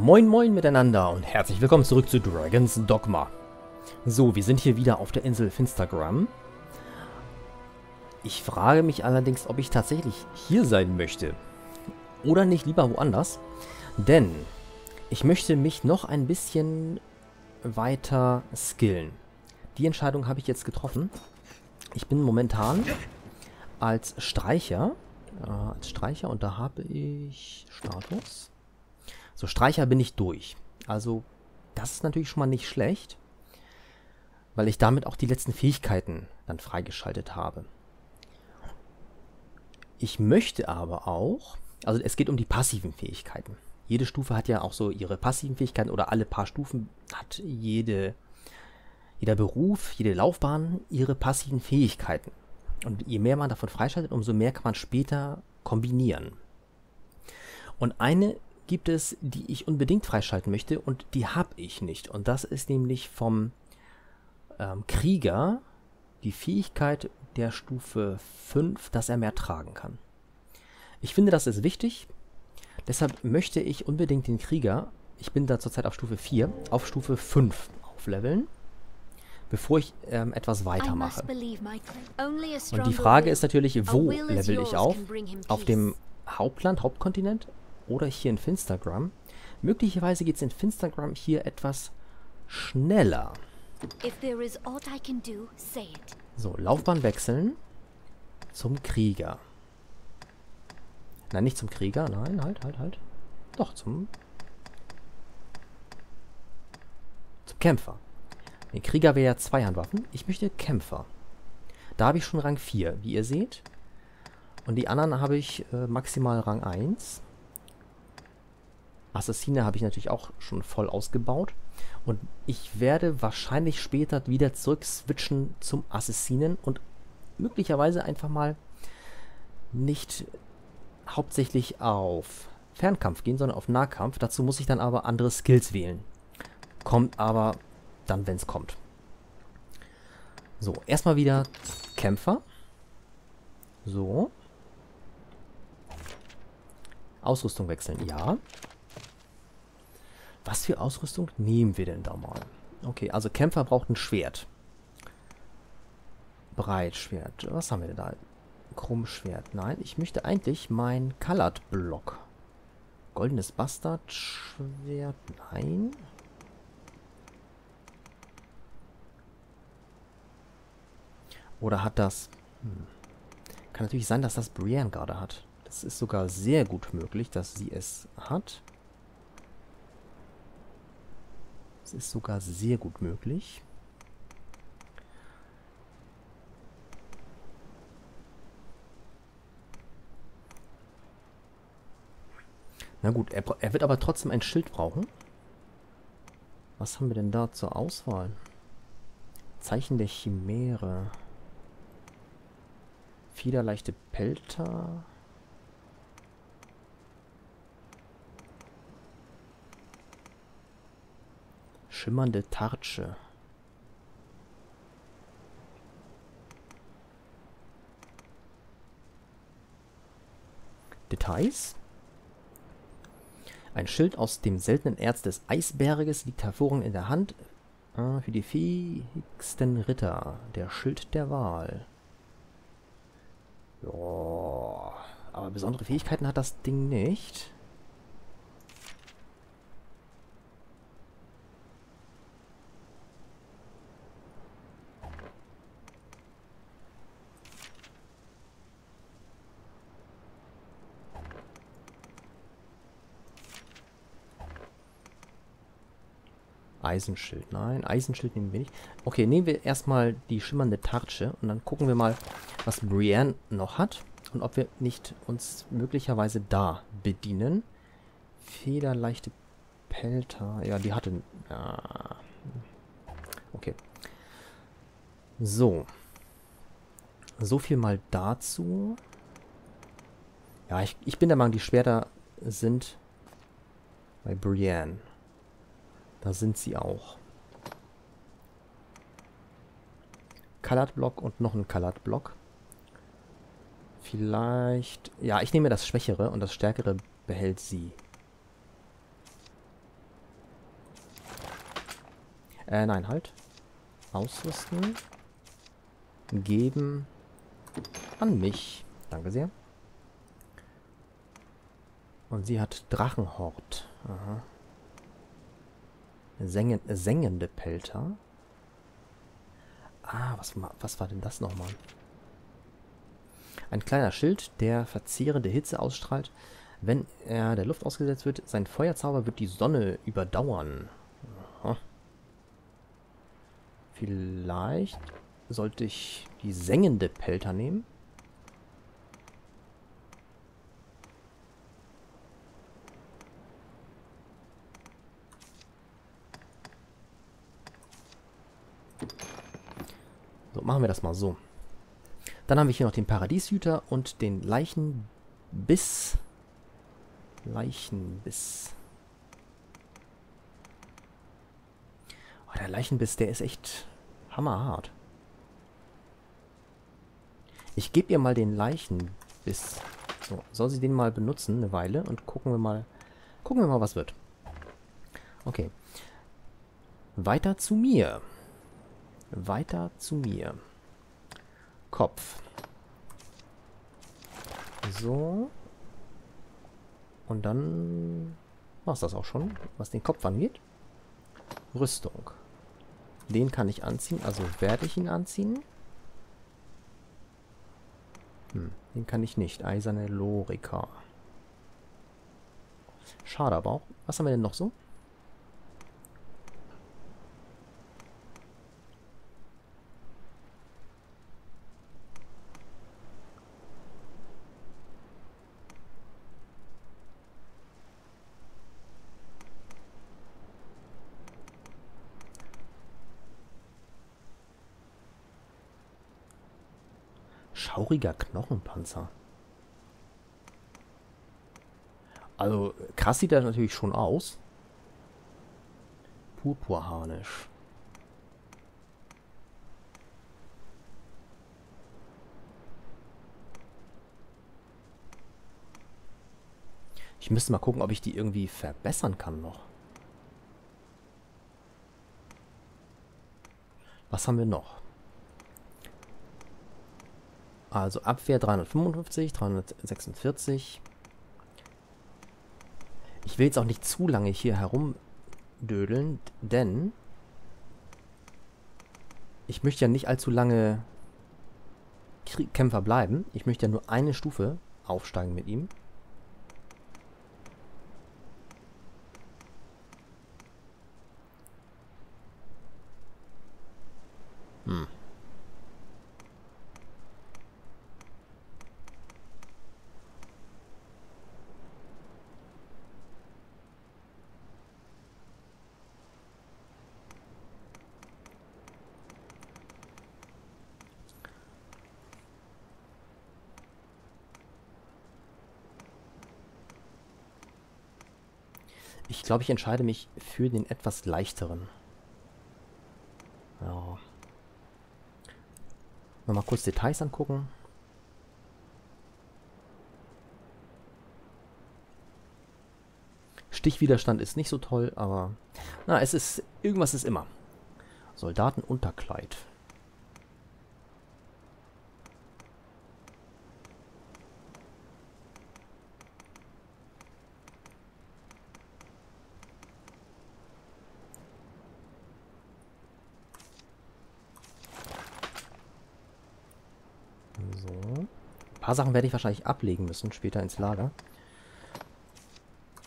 Moin moin miteinander und herzlich willkommen zurück zu Dragon's Dogma. So, wir sind hier wieder auf der Insel Finstergram. Ich frage mich allerdings, ob ich tatsächlich hier sein möchte. Oder nicht lieber woanders. Denn ich möchte mich noch ein bisschen weiter skillen. Die Entscheidung habe ich jetzt getroffen. Ich bin momentan als Streicher. Äh, als Streicher und da habe ich Status. So, Streicher bin ich durch. Also, das ist natürlich schon mal nicht schlecht. Weil ich damit auch die letzten Fähigkeiten dann freigeschaltet habe. Ich möchte aber auch, also es geht um die passiven Fähigkeiten. Jede Stufe hat ja auch so ihre passiven Fähigkeiten oder alle paar Stufen hat jede, jeder Beruf, jede Laufbahn ihre passiven Fähigkeiten. Und je mehr man davon freischaltet, umso mehr kann man später kombinieren. Und eine gibt es, die ich unbedingt freischalten möchte und die habe ich nicht. Und das ist nämlich vom ähm, Krieger die Fähigkeit der Stufe 5, dass er mehr tragen kann. Ich finde, das ist wichtig. Deshalb möchte ich unbedingt den Krieger, ich bin da zurzeit auf Stufe 4, auf Stufe 5 aufleveln, bevor ich ähm, etwas weitermache. Und die Frage ist natürlich, wo level ich auf? Auf dem Hauptland, Hauptkontinent oder hier in Finstergram. Möglicherweise geht es in Finstergram hier etwas schneller. So, Laufbahn wechseln zum Krieger. Nein, nicht zum Krieger. Nein, halt, halt, halt. Doch, zum... Zum Kämpfer. Den Krieger wäre ja Zweihandwaffen. Ich möchte Kämpfer. Da habe ich schon Rang 4, wie ihr seht. Und die anderen habe ich äh, maximal Rang 1. Assassine habe ich natürlich auch schon voll ausgebaut. Und ich werde wahrscheinlich später wieder zurück switchen zum Assassinen und möglicherweise einfach mal nicht hauptsächlich auf Fernkampf gehen, sondern auf Nahkampf. Dazu muss ich dann aber andere Skills wählen. Kommt aber dann, wenn es kommt. So, erstmal wieder Kämpfer. So. Ausrüstung wechseln, ja. Was für Ausrüstung nehmen wir denn da mal? Okay, also Kämpfer braucht ein Schwert. Breitschwert. Was haben wir denn da? Krummschwert. Nein, ich möchte eigentlich mein Colored-Block. Goldenes Bastardschwert. Nein. Oder hat das... Hm. Kann natürlich sein, dass das Brienne gerade hat. Das ist sogar sehr gut möglich, dass sie es hat. Das ist sogar sehr gut möglich. Na gut, er, er wird aber trotzdem ein Schild brauchen. Was haben wir denn da zur Auswahl? Zeichen der Chimäre. Fiederleichte Pelter. Schimmernde Tartsche. Details? Ein Schild aus dem seltenen Erz des Eisberges liegt hervorragend in der Hand äh, für die fähigsten Ritter. Der Schild der Wahl. Ja, aber besondere Fähigkeiten hat das Ding nicht. Eisenschild. Nein, Eisenschild nehmen wir nicht. Okay, nehmen wir erstmal die schimmernde Tartsche und dann gucken wir mal, was Brienne noch hat und ob wir nicht uns möglicherweise da bedienen. Federleichte Pelter. Ja, die hatte... Ja. Okay. So. So viel mal dazu. Ja, ich, ich bin der Meinung, die Schwerter sind bei Brienne. Da sind sie auch. Colored Block und noch ein Colored Block. Vielleicht... Ja, ich nehme das Schwächere und das Stärkere behält sie. Äh, nein, halt. Ausrüsten. Geben. An mich. Danke sehr. Und sie hat Drachenhort. Aha. Sängen, sengende Pelter. Ah, was, was war denn das nochmal? Ein kleiner Schild, der verzehrende Hitze ausstrahlt. Wenn er der Luft ausgesetzt wird, sein Feuerzauber wird die Sonne überdauern. Aha. Vielleicht sollte ich die sengende Pelter nehmen. Machen wir das mal so. Dann haben wir hier noch den Paradieshüter und den Leichenbiss. Leichenbiss. Oh, der Leichenbiss, der ist echt hammerhart. Ich gebe ihr mal den Leichenbiss. So, soll sie den mal benutzen, eine Weile. Und gucken wir mal, gucken wir mal, was wird. Okay. Weiter zu mir. Weiter zu mir. Kopf. So. Und dann war es das auch schon, was den Kopf angeht. Rüstung. Den kann ich anziehen, also werde ich ihn anziehen. Hm, den kann ich nicht. Eiserne Lorika. Schade aber auch. Was haben wir denn noch so? Schauriger Knochenpanzer. Also, krass sieht er natürlich schon aus. Purpurharnisch. Ich müsste mal gucken, ob ich die irgendwie verbessern kann noch. Was haben wir noch? Also Abwehr 355, 346. Ich will jetzt auch nicht zu lange hier herumdödeln, denn ich möchte ja nicht allzu lange Kämpfer bleiben. Ich möchte ja nur eine Stufe aufsteigen mit ihm. Glaube, ich entscheide mich für den etwas leichteren. Ja. Mal kurz Details angucken. Stichwiderstand ist nicht so toll, aber na, es ist irgendwas ist immer. Soldatenunterkleid. Paar Sachen werde ich wahrscheinlich ablegen müssen, später ins Lager.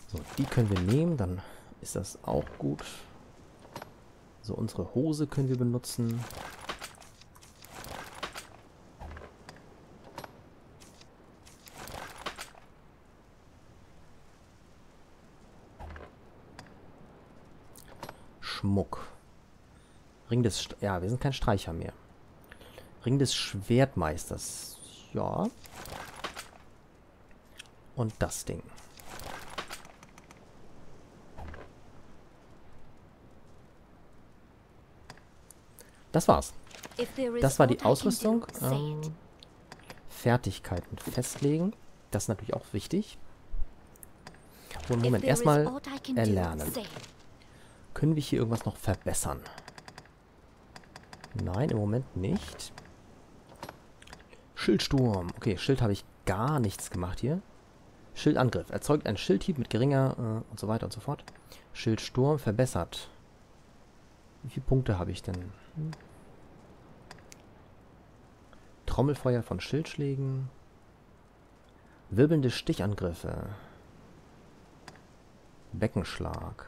So, die können wir nehmen, dann ist das auch gut. So, unsere Hose können wir benutzen. Schmuck. Ring des... St ja, wir sind kein Streicher mehr. Ring des Schwertmeisters. Ja. Und das Ding. Das war's. Das war die Ausrüstung. Ähm, Fertigkeiten festlegen. Das ist natürlich auch wichtig. Und Moment, erstmal erlernen. Können wir hier irgendwas noch verbessern? Nein, im Moment nicht. Schildsturm. Okay, Schild habe ich gar nichts gemacht hier. Schildangriff. Erzeugt ein Schildhieb mit geringer äh, und so weiter und so fort. Schildsturm verbessert. Wie viele Punkte habe ich denn? Hm. Trommelfeuer von Schildschlägen. Wirbelnde Stichangriffe. Beckenschlag.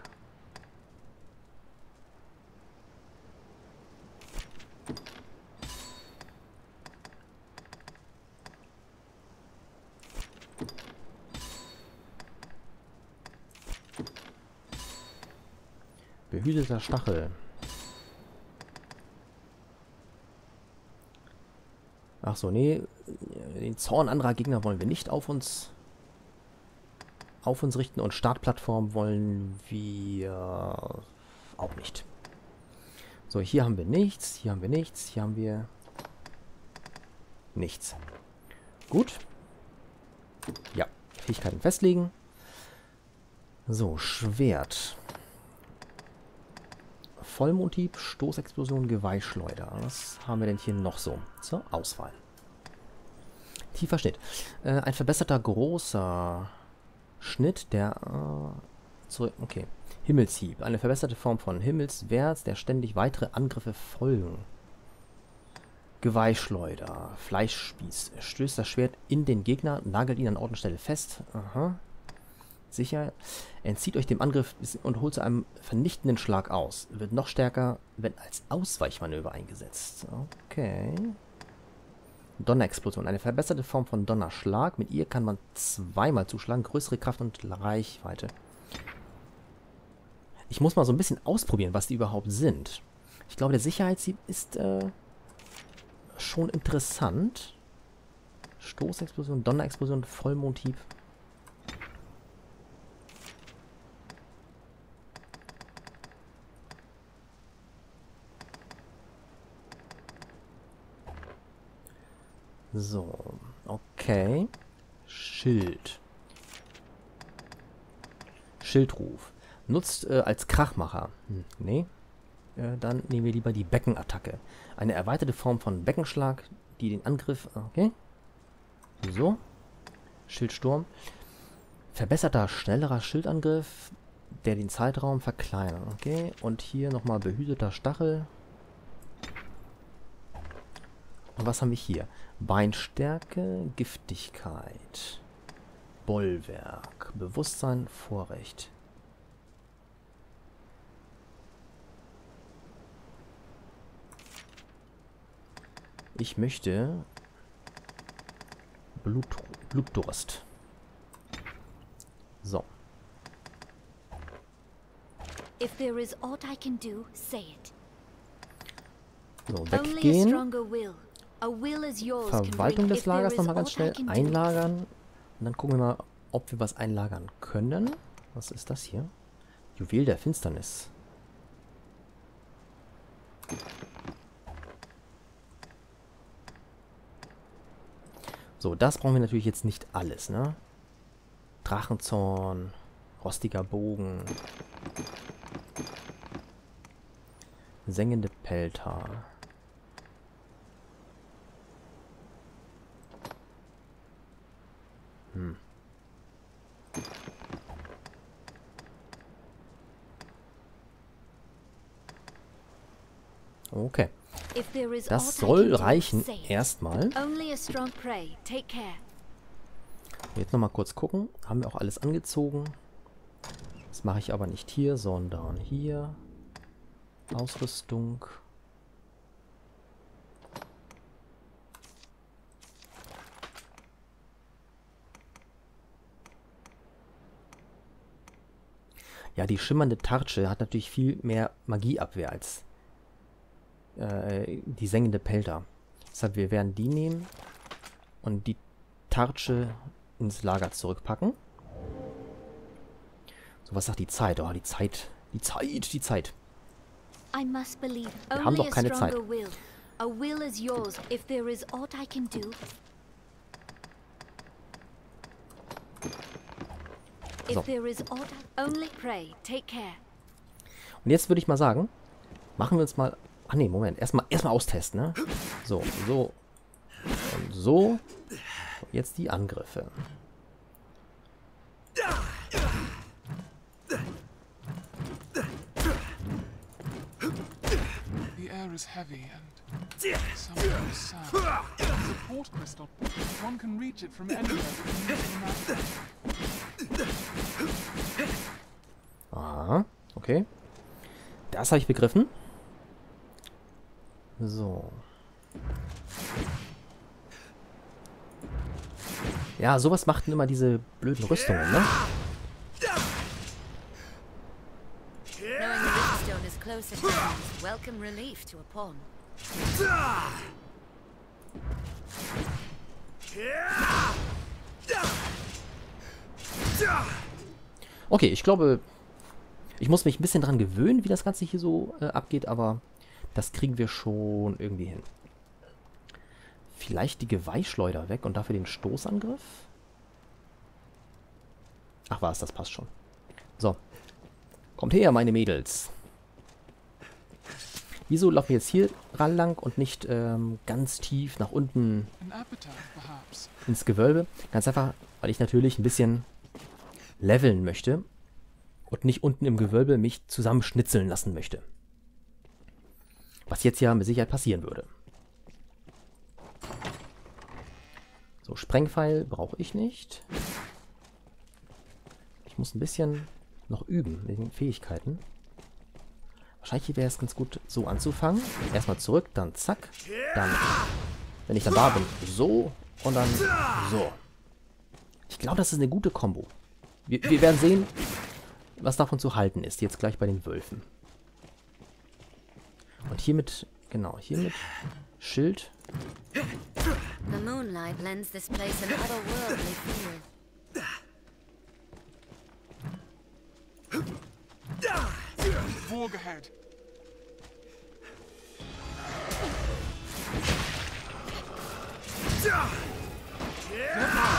Behüteter Stachel. Ach so, nee. Den Zorn anderer Gegner wollen wir nicht auf uns auf uns richten und Startplattform wollen wir auch nicht. So, hier haben wir nichts, hier haben wir nichts, hier haben wir nichts. Gut. Ja, Fähigkeiten festlegen. So, Schwert. Vollmondhieb, Stoßexplosion, Geweihschleuder. Was haben wir denn hier noch so zur Auswahl? Tiefer Schnitt. Äh, ein verbesserter großer Schnitt, der... Äh, zurück, okay. Himmelshieb. Eine verbesserte Form von Himmelswärts, der ständig weitere Angriffe folgen. Geweihschleuder. Fleischspieß. Stößt das Schwert in den Gegner, nagelt ihn an Ort und Stelle fest. Aha sicher. Entzieht euch dem Angriff und holt zu einem vernichtenden Schlag aus. Wird noch stärker, wenn als Ausweichmanöver eingesetzt. Okay. Donnerexplosion. Eine verbesserte Form von Donnerschlag. Mit ihr kann man zweimal zuschlagen. Größere Kraft und Reichweite. Ich muss mal so ein bisschen ausprobieren, was die überhaupt sind. Ich glaube, der Sicherheitssieb ist äh, schon interessant. Stoßexplosion, Donnerexplosion, Vollmondhieb. So, okay. Schild. Schildruf. Nutzt äh, als Krachmacher. Hm, nee. Äh, dann nehmen wir lieber die Beckenattacke. Eine erweiterte Form von Beckenschlag, die den Angriff... Okay. So. Schildsturm. Verbesserter, schnellerer Schildangriff, der den Zeitraum verkleinert. Okay. Und hier nochmal behüteter Stachel. Und was haben wir hier? Beinstärke, Giftigkeit, Bollwerk, Bewusstsein, Vorrecht. Ich möchte Blut, Blutdurst. So. If there is aught I can do, say it. So, weggehen. Verwaltung des Lagers nochmal ganz schnell einlagern. Und dann gucken wir mal, ob wir was einlagern können. Was ist das hier? Juwel der Finsternis. So, das brauchen wir natürlich jetzt nicht alles, ne? Drachenzorn, rostiger Bogen, sengende Pelter. Okay. Das soll reichen erstmal. Jetzt nochmal kurz gucken. Haben wir auch alles angezogen. Das mache ich aber nicht hier, sondern hier. Ausrüstung. Ja, die schimmernde Tartsche hat natürlich viel mehr Magieabwehr als äh, die sengende Pelter. Deshalb, wir werden die nehmen und die Tartsche ins Lager zurückpacken. So, was sagt die Zeit? Oh, die Zeit. Die Zeit, die Zeit. Wir haben doch keine Zeit. A will is yours if there is aught I can do. So. Und jetzt würde ich mal sagen, machen wir uns mal Ach nee, Moment. Erstmal erstmal austesten, ne? So, so. Und so. Jetzt die Angriffe. The air is heavy and sometimes sad. It's a port crystal. One can reach it from anywhere. Aha, okay. Das habe ich begriffen. So. Ja, sowas machten immer diese blöden Rüstungen, ne? Okay, ich glaube, ich muss mich ein bisschen dran gewöhnen, wie das Ganze hier so äh, abgeht, aber das kriegen wir schon irgendwie hin. Vielleicht die Geweihschleuder weg und dafür den Stoßangriff? Ach was, das passt schon. So. Kommt her, meine Mädels. Wieso laufen wir jetzt hier ran lang und nicht ähm, ganz tief nach unten ins Gewölbe? Ganz einfach, weil ich natürlich ein bisschen leveln möchte und nicht unten im Gewölbe mich zusammenschnitzeln lassen möchte. Was jetzt ja mit Sicherheit passieren würde. So, Sprengpfeil brauche ich nicht. Ich muss ein bisschen noch üben mit den Fähigkeiten. Wahrscheinlich wäre es ganz gut, so anzufangen. Erstmal zurück, dann zack. Dann, wenn ich dann da bin, so und dann so. Ich glaube, das ist eine gute Kombo. Wir, wir werden sehen, was davon zu halten ist, jetzt gleich bei den Wölfen. Und hiermit, genau, hiermit Schild. The moonlight lends this place an otherworldly feel. Ahead.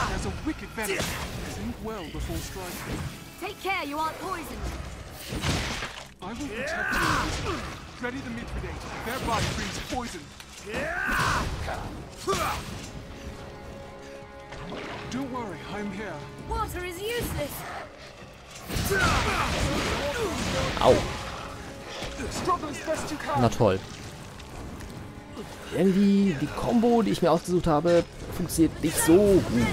There's a wicked venom. Think well before striking. Take care you aren't poisoned. I will protect you. Ready the Mithridates, thereby brings poison. Don't worry, I'm here. Water is useless. Au, na toll. Irgendwie, die Combo, die ich mir ausgesucht habe, funktioniert nicht so gut.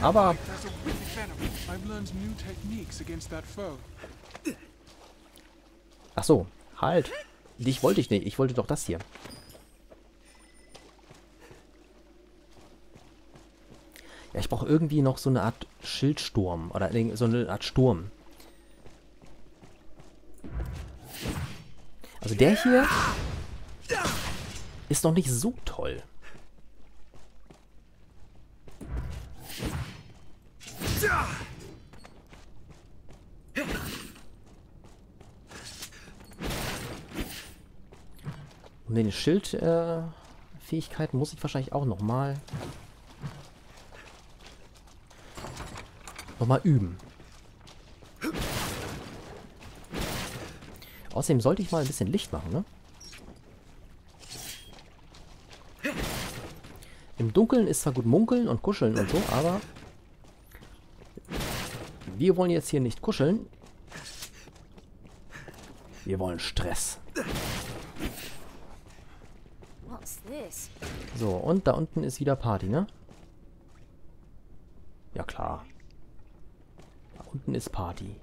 Aber There's a wicked venom. I've learned new techniques against that foe. Ach so, halt. Dich wollte ich nicht. Ich wollte doch das hier. Ja, ich brauche irgendwie noch so eine Art Schildsturm. Oder so eine Art Sturm. Also der hier ist noch nicht so toll. Schildfähigkeiten äh, muss ich wahrscheinlich auch nochmal noch mal üben. Außerdem sollte ich mal ein bisschen Licht machen, ne? Im Dunkeln ist zwar gut munkeln und kuscheln und so, aber wir wollen jetzt hier nicht kuscheln. Wir wollen Stress. What's this? So, und da unten ist wieder Party, ne? Ja, klar. Da unten ist Party.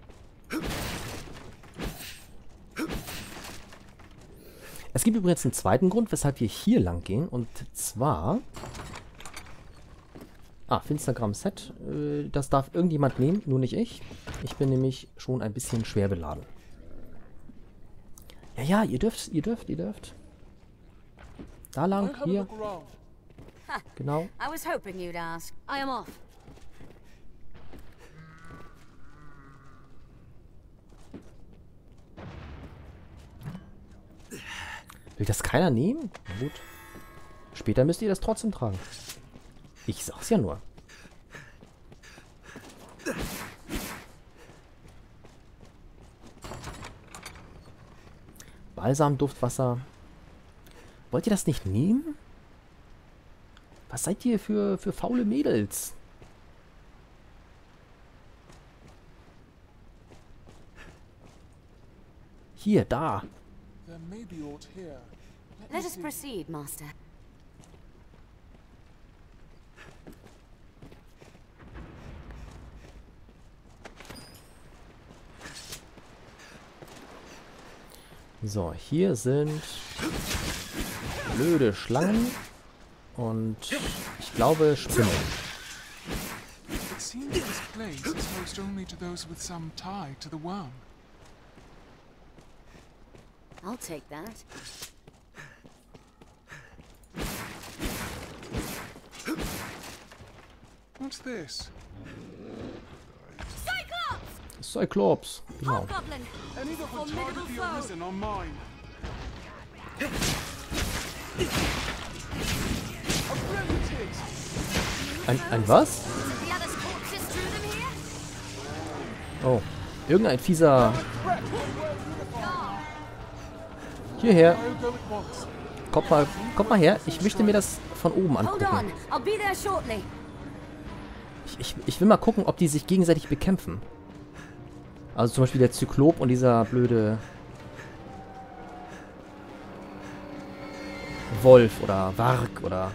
Es gibt übrigens einen zweiten Grund, weshalb wir hier lang gehen. Und zwar... Ah, Finstergram-Set. Äh, das darf irgendjemand nehmen, nur nicht ich. Ich bin nämlich schon ein bisschen schwer beladen. Ja, ja, ihr dürft, ihr dürft, ihr dürft. Da lang, hier, genau. I was hoping you'd ask. I am off. Will das keiner nehmen? Na gut. Später müsst ihr das trotzdem tragen. Ich sag's ja nur. Balsam, Duftwasser. Wollt ihr das nicht nehmen? Was seid ihr für, für faule Mädels? Hier, da. Let, us proceed, Master. So, hier sind blöde Schlangen und ich glaube Spinnen. It seems this place is host only to those with some tie to the worm. I'll take that. What's this? Cyclops! Cyclops, genau. Hobgoblin! Any that would Formidable target the foe. Ein, ein was? Oh, irgendein fieser... Hierher, kommt mal, kommt mal her. Ich möchte mir das von oben angucken. Ich, ich, ich will mal gucken, ob die sich gegenseitig bekämpfen. Also zum Beispiel der Zyklop und dieser blöde... Wolf oder Warg oder...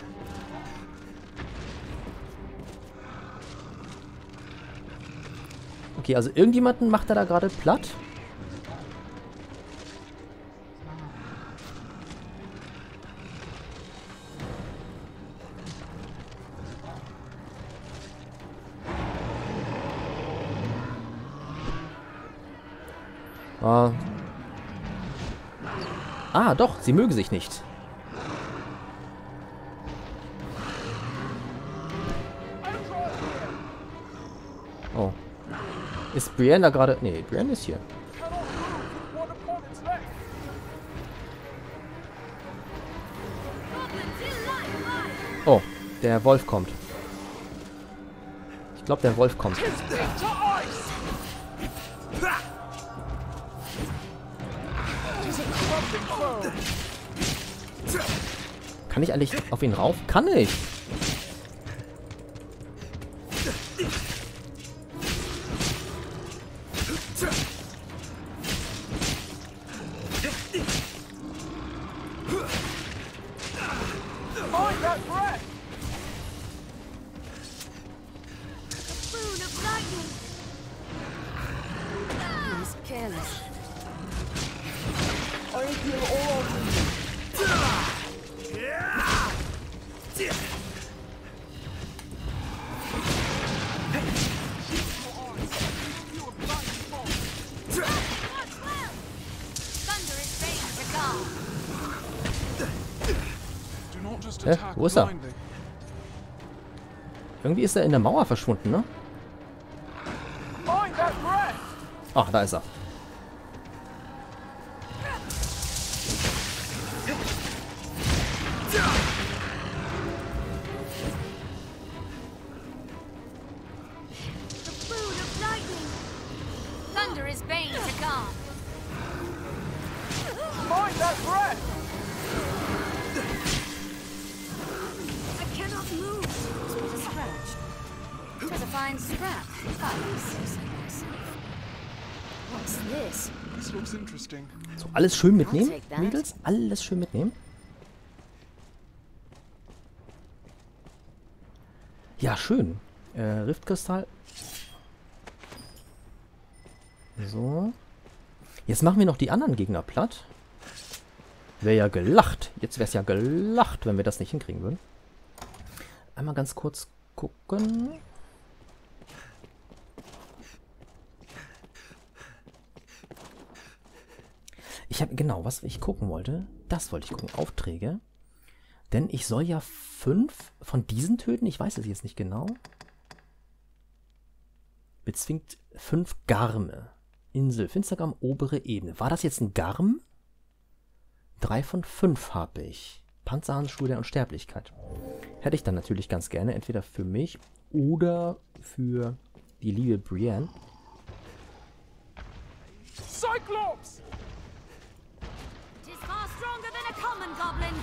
Okay, also irgendjemanden macht er da gerade platt. Ah. Ah, doch, sie mögen sich nicht. Ist Brienne da gerade... Nee, Brienne ist hier. Oh, der Wolf kommt. Ich glaube, der Wolf kommt. Kann ich eigentlich auf ihn rauf? Kann ich. Irgendwie ist er in der Mauer verschwunden, ne? Ach, da ist er. So, alles schön mitnehmen. Mädels? Alles schön mitnehmen. Ja, schön. Äh, Riftkristall. So. Jetzt machen wir noch die anderen Gegner platt. Wäre ja gelacht. Jetzt wäre es ja gelacht, wenn wir das nicht hinkriegen würden. Einmal ganz kurz gucken. Ich habe genau, was ich gucken wollte. Das wollte ich gucken. Aufträge. Denn ich soll ja fünf von diesen töten. Ich weiß es jetzt nicht genau. Bezwingt fünf Garme. Insel, Finstergarm, obere Ebene. War das jetzt ein Garm? Drei von fünf habe ich. Panzerhandschuhe der Unsterblichkeit. Hätte ich dann natürlich ganz gerne. Entweder für mich oder für die liebe Brienne. Cyclops! Common goblin.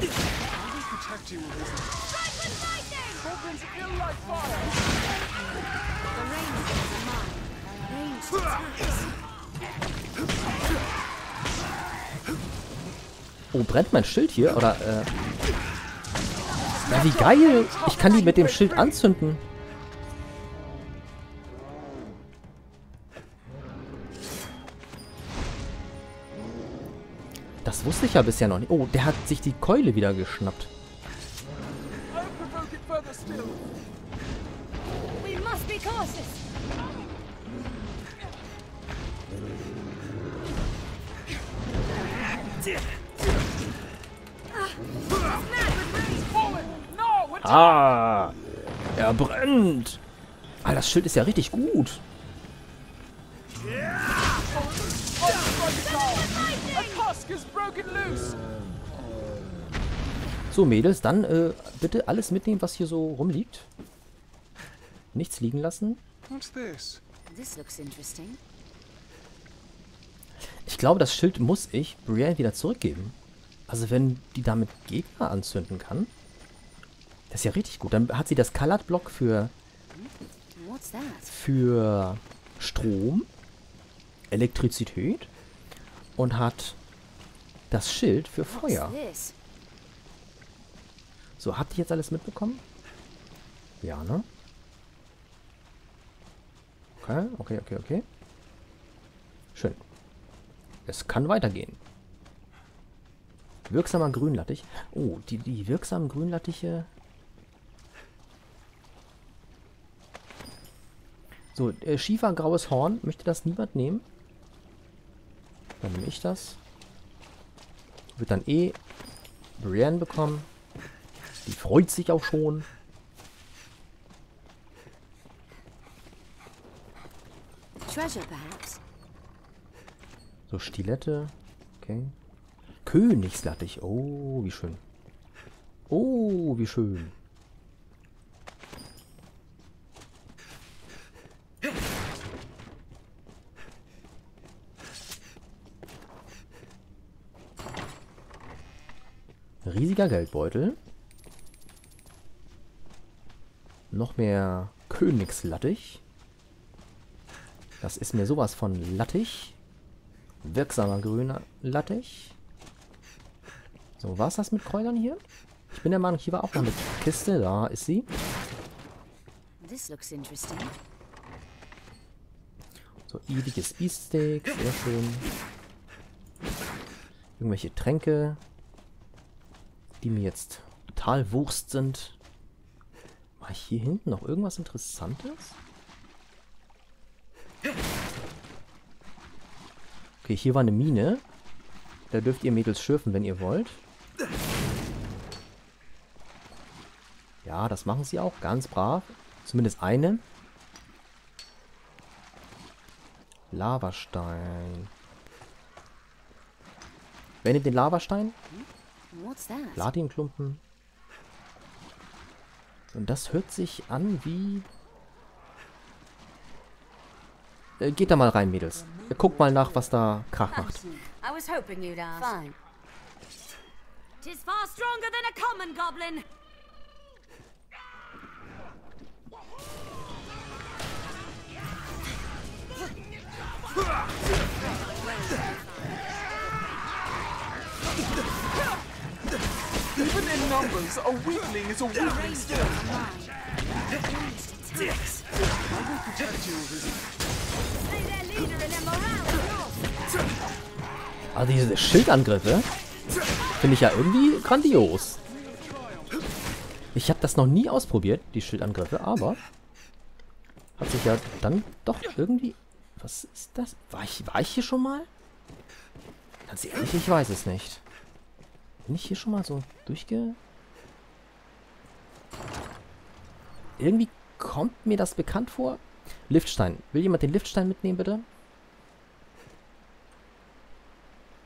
I will protect you. Strike with lightning! Goblins ill like fire! The ranged ones are mine. Oh, brennt mein Schild hier? Oder, äh... Ja, wie geil! Ich kann die mit dem Schild anzünden. Das wusste ich ja bisher noch nicht. Oh, der hat sich die Keule wieder geschnappt. Ah! Ah! Er brennt! Ah, das Schild ist ja richtig gut. So, Mädels, dann äh, bitte alles mitnehmen, was hier so rumliegt. Nichts liegen lassen. Ich glaube, das Schild muss ich Brienne wieder zurückgeben. Also wenn die damit Gegner anzünden kann. Das ist ja richtig gut. Dann hat sie das Colored Block für, für Strom, Elektrizität und hat das Schild für Feuer. So, habt ihr jetzt alles mitbekommen? Ja, ne? Okay, okay, okay, okay. Schön. Es kann weitergehen. Wirksamer Grünlattich. Oh, die, die wirksamen Grünlattiche. So, äh, Schiefer, graues Horn. Möchte das niemand nehmen? Dann nehme ich das. Wird dann eh Brienne bekommen. Die freut sich auch schon. So, Stilette. Okay. Königslattich. Oh, wie schön. Oh, wie schön. Riesiger Geldbeutel. Noch mehr Königslattich. Das ist mir sowas von lattig. Wirksamer grüner Lattich. So, war's das mit Kräutern hier? Ich bin der Meinung, hier war auch noch eine Kiste. Da ist sie. This looks interesting. So, ewiges Beefsteak. Sehr schön. Irgendwelche Tränke, die mir jetzt total Wurst sind. War hier hinten noch irgendwas Interessantes? Okay, hier war eine Mine. Da dürft ihr Mädels schürfen, wenn ihr wollt. Ja, das machen sie auch ganz brav. Zumindest eine. Lavastein. Wer nimmt den Lavastein? Platinklumpen. Und das hört sich an wie... Äh, geht da mal rein, Mädels. Äh, guckt mal nach, was da Krach macht. Numbers, a weakling is a weakling still. Also diese Schildangriffe finde ich ja irgendwie grandios. Ich habe das noch nie ausprobiert, die Schildangriffe, aber hat sich ja dann doch irgendwie... Was ist das? War ich, war ich hier schon mal? Ganz ehrlich, ich weiß es nicht. Bin ich hier schon mal so durchge... Irgendwie kommt mir das bekannt vor. Liftstein. Will jemand den Liftstein mitnehmen, bitte?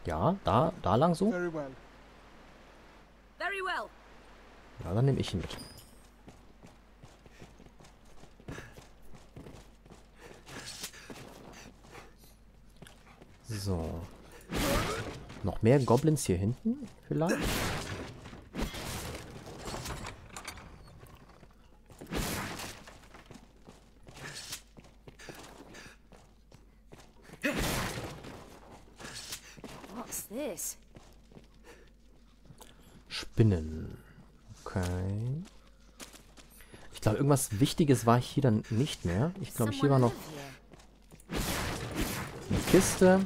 Ja, da, da lang so. Very well. Very well. Ja, dann nehme ich ihn mit. So. Noch mehr Goblins hier hinten vielleicht? Spinnen. Okay. Ich glaube, irgendwas Wichtiges war hier dann nicht mehr. Ich glaube, hier war noch eine Kiste.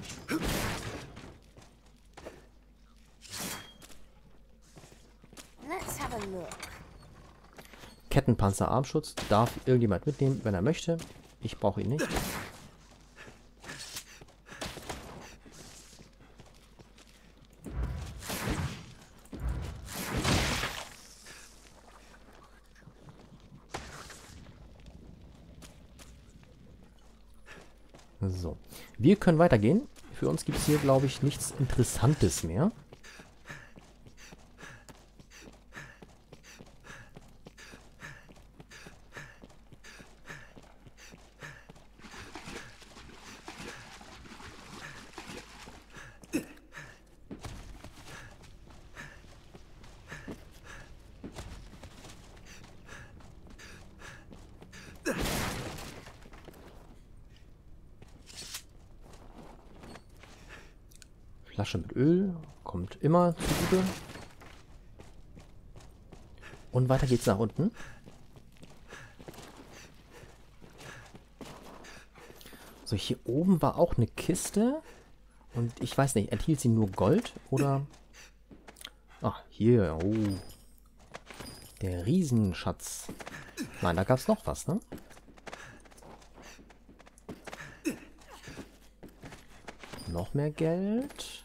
Kettenpanzer, Armschutz. Darf irgendjemand mitnehmen, wenn er möchte. Ich brauche ihn nicht. So. Wir können weitergehen. Für uns gibt es hier, glaube ich, nichts Interessantes mehr. Flasche mit Öl kommt immer zugute. Und weiter geht's nach unten. So, hier oben war auch eine Kiste. Und ich weiß nicht, enthielt sie nur Gold oder... Ach, hier, oh. Der Riesenschatz. Nein, da gab's noch was, ne? Noch mehr Geld.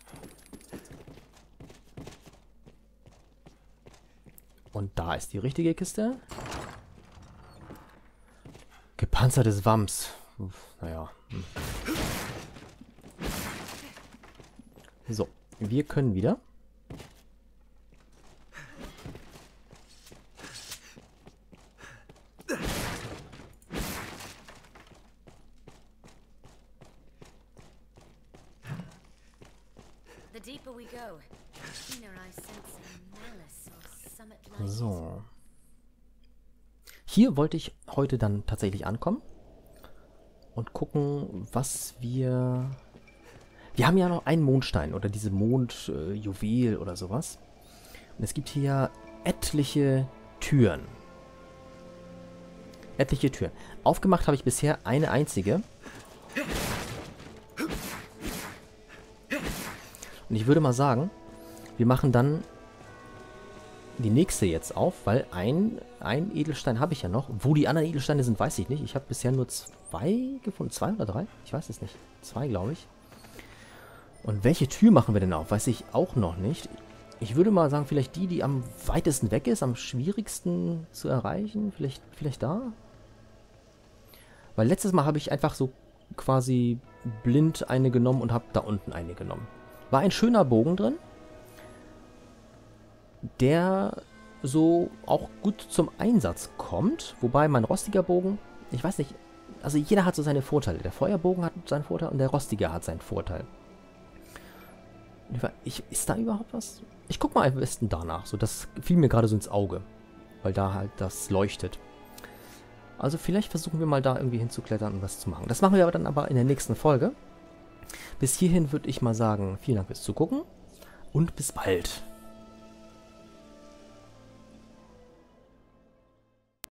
Und da ist die richtige Kiste. Gepanzertes Wams. Naja. hm. So, wir können wieder. The deeper we go, the keener I sense a malice or summit light. So. Hier wollte ich heute dann tatsächlich ankommen. Und gucken, was wir... Wir haben ja noch einen Mondstein oder diese Mondjuwel äh, oder sowas. Und es gibt hier etliche Türen. Etliche Türen. Aufgemacht habe ich bisher eine einzige. Und ich würde mal sagen, wir machen dann die nächste jetzt auf, weil ein, ein Edelstein habe ich ja noch. Wo die anderen Edelsteine sind, weiß ich nicht. Ich habe bisher nur zwei gefunden. Zwei oder drei? Ich weiß es nicht. Zwei, glaube ich. Und welche Tür machen wir denn auf? Weiß ich auch noch nicht. Ich würde mal sagen, vielleicht die, die am weitesten weg ist, am schwierigsten zu erreichen. Vielleicht, vielleicht da? Weil letztes Mal habe ich einfach so quasi blind eine genommen und habe da unten eine genommen. War ein schöner Bogen drin der so auch gut zum Einsatz kommt. Wobei mein rostiger Bogen, ich weiß nicht, also jeder hat so seine Vorteile. Der Feuerbogen hat seinen Vorteil und der rostige hat seinen Vorteil. Ich, ist da überhaupt was? Ich guck mal am besten danach. So, das fiel mir gerade so ins Auge. Weil da halt das leuchtet. Also vielleicht versuchen wir mal da irgendwie hinzuklettern und was zu machen. Das machen wir aber dann aber in der nächsten Folge. Bis hierhin würde ich mal sagen, vielen Dank fürs Zugucken und bis bald.